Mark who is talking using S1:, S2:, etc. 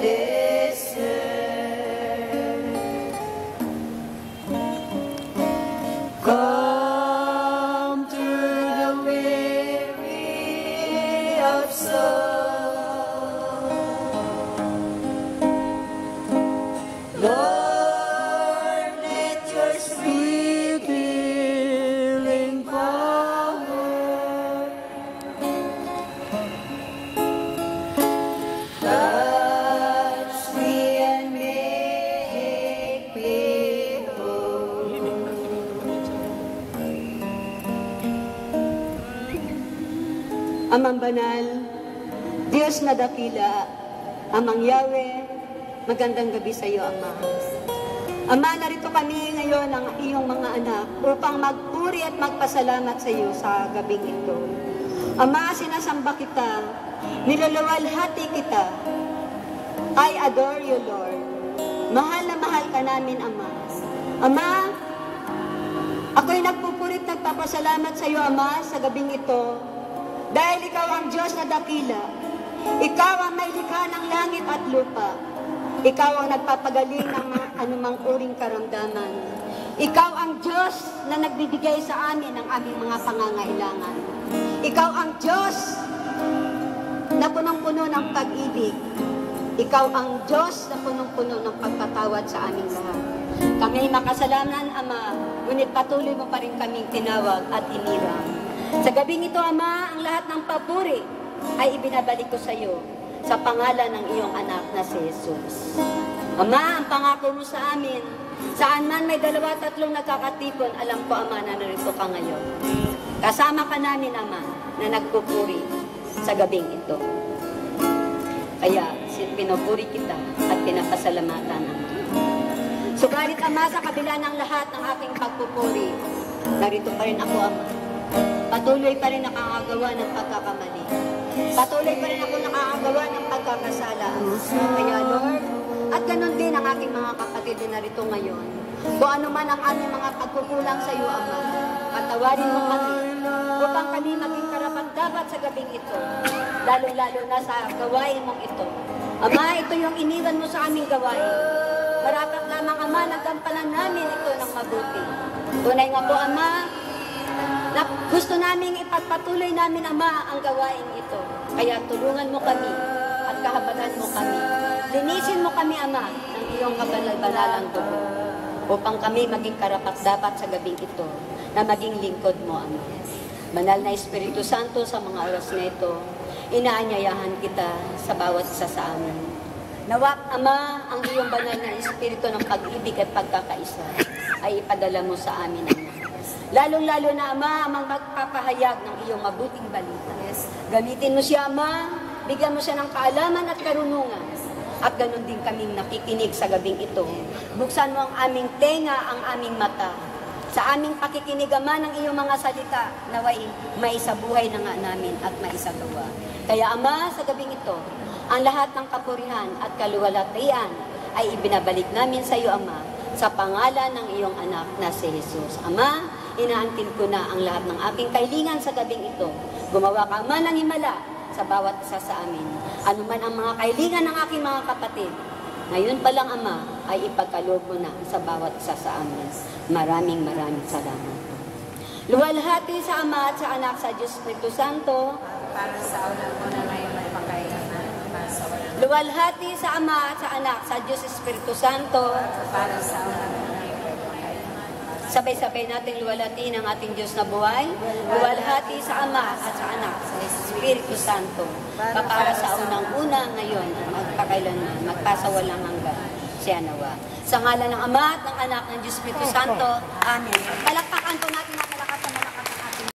S1: Deus.
S2: Amang banal, Diyos na dakila, Amang Yahweh, magandang gabi sa iyo, Ama. Ama, narito kami ngayon ang iyong mga anak upang magpuri at magpasalamat sa iyo sa gabing ito. Ama, sinasamba kita, niluluwalhati kita. I adore you, Lord. Mahal na mahal ka namin, Ama. Ama, ako'y nagpupurit nagpapasalamat sa iyo, Ama, sa gabing ito dahil ikaw ang Diyos na dakila. Ikaw ang may likha ng langit at lupa. Ikaw ang nagpapagaling ng mga anumang uring karamdaman. Ikaw ang Diyos na nagbibigay sa amin ng aming mga pangangailangan. Ikaw ang Diyos na punong-puno ng pag-ibig. Ikaw ang Diyos na punong-puno ng pagpatawad sa aming lahat. Kami makasalanan, Ama, ngunit patuloy mo pa rin kaming tinawag at iniram. Sa gabing ito, Ama, ang lahat ng papuri ay ibinabalik ko sa iyo sa pangalan ng iyong anak na si Jesus. Ama, ang pangako mo sa amin, saan man may dalawa tatlong nagkakatipon, alam ko, Ama, na narito ka ngayon. Kasama ka namin, Ama, na nagpupuri sa gabing ito. Kaya, pinupuri kita at pinapasalamatan, Ama. Subalit, Ama, sa kabila ng lahat ng aking pagpupuri, narito pa rin ako, Ama. Patuloy pa rin nakakagawa ng pagkakamali. Patuloy pa rin ako nakakagawa ng pagkakasala. Kaya Lord, at ganun din ang aking mga kapatid na narito ngayon. Kung ano man ang aming mga pagkukulang sa iyo, Ama, patawarin mo kami upang kami maging karapat dapat sa gabing ito, lalo-lalo na sa gawain mong ito. Ama, ito yung iniwan mo sa aming gawain. Marapat lamang, Ama, nagampanan namin ito ng mabuti. Tunay nga po, Ama, gusto naming ipagpatuloy namin, Ama, ang gawain ito. Kaya tulungan mo kami at kahabatan mo kami. Linisin mo kami, Ama, ng iyong kabanal-banalang dugo upang kami maging karapat-dapat sa gabing ito na maging lingkod mo, Ama. Banal na Espiritu Santo sa mga oras na ito, inaanyayahan kita sa bawat isa sa amin. Nawak, Ama, ang iyong banal na Espiritu ng pag-ibig at pagkakaisa ay ipadala mo sa amin, Ama. Lalong-lalo na, Ama, ang magpapahayag ng iyong mabuting balita. Gamitin mo siya, Ama. Bigyan mo siya ng kaalaman at karunungan. At ganun din kaming nakikinig sa gabing ito. Buksan mo ang aming tenga, ang aming mata. Sa aming pakikinig, Ama, ng iyong mga salita, naway maisabuhay na nga namin at maisagawa. Kaya, Ama, sa gabing ito, ang lahat ng kapurihan at kaluwalhatian ay ibinabalik namin sa iyo, Ama, sa pangalan ng iyong anak na si Jesus. Ama, inaantin ko na ang lahat ng aking kailingan sa gabing ito. Gumawa ka man ng himala sa bawat isa sa amin. Ano man ang mga kailingan ng aking mga kapatid, ngayon pa lang, Ama, ay ipagkaloob mo na sa bawat isa sa amin. Maraming maraming salamat. Luwalhati sa Ama at sa Anak sa Diyos Espiritu Santo,
S3: para sa unang una ngayon at pakailanman para sa walang
S2: luwalhati sa Ama at sa Anak sa Diyos Espiritu Santo,
S3: para sa ngayon at pakailanman
S2: Sabay-sabay natin luwalhati ng ating Diyos na buhay. Luwalhati sa Ama at sa Anak, sa Espiritu Santo. Papara sa unang-una ngayon, magpakailanman, magpasawalang hanggan. Siya nawa. Sa ngalan ng Ama at ng Anak ng Diyos Espiritu Santo. Amen. Palakpakan po natin